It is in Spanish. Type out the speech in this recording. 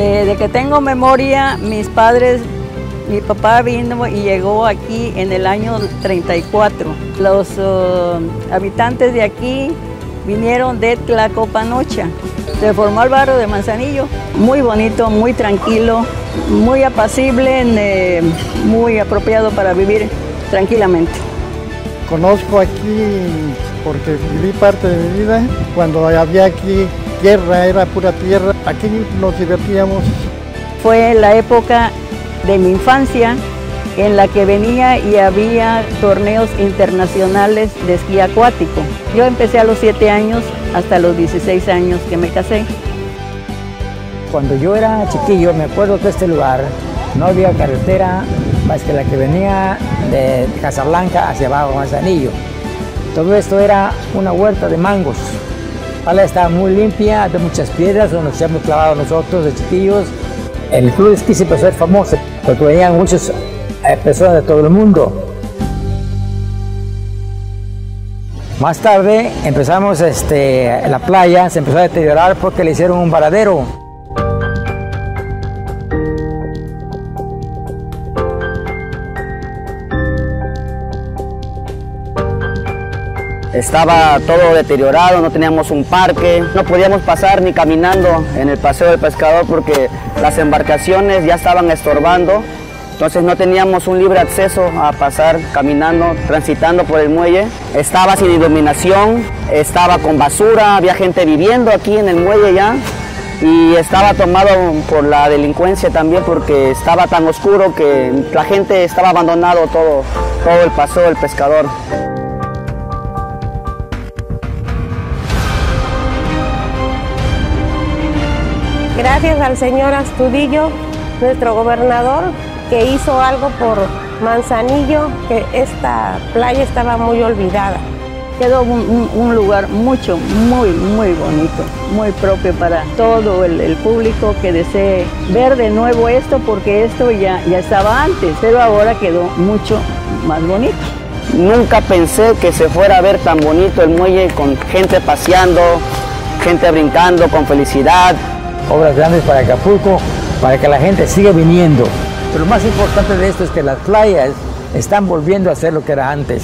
Desde que tengo memoria, mis padres, mi papá vino y llegó aquí en el año 34. Los uh, habitantes de aquí vinieron de Tlacopanocha. Se formó el barrio de Manzanillo, muy bonito, muy tranquilo, muy apacible, eh, muy apropiado para vivir tranquilamente. Conozco aquí porque viví parte de mi vida cuando había aquí tierra, era pura tierra. Aquí nos divertíamos. Fue la época de mi infancia en la que venía y había torneos internacionales de esquí acuático. Yo empecé a los 7 años hasta los 16 años que me casé. Cuando yo era chiquillo, me acuerdo que este lugar no había carretera más que la que venía de Casablanca hacia abajo, Manzanillo. Todo esto era una huerta de mangos. La estaba muy limpia, de muchas piedras donde nos hemos clavado nosotros de chiquillos. El club de esquí se empezó a ser famoso porque venían muchas eh, personas de todo el mundo. Más tarde empezamos este, la playa, se empezó a deteriorar porque le hicieron un varadero. Estaba todo deteriorado, no teníamos un parque, no podíamos pasar ni caminando en el paseo del pescador porque las embarcaciones ya estaban estorbando, entonces no teníamos un libre acceso a pasar caminando, transitando por el muelle. Estaba sin iluminación, estaba con basura, había gente viviendo aquí en el muelle ya y estaba tomado por la delincuencia también porque estaba tan oscuro que la gente estaba abandonado todo, todo el paseo del pescador. Gracias al señor Astudillo, nuestro gobernador, que hizo algo por Manzanillo, que esta playa estaba muy olvidada. Quedó un, lugar mucho, muy, muy bonito, muy propio para todo el, público que desee ver de nuevo esto, porque esto ya, ya estaba antes, pero ahora quedó mucho más bonito. Nunca pensé que se fuera a ver tan bonito el muelle con gente paseando, gente brincando con felicidad, obras grandes para Acapulco, para que la gente siga viniendo. Pero lo más importante de esto es que las playas están volviendo a ser lo que era antes.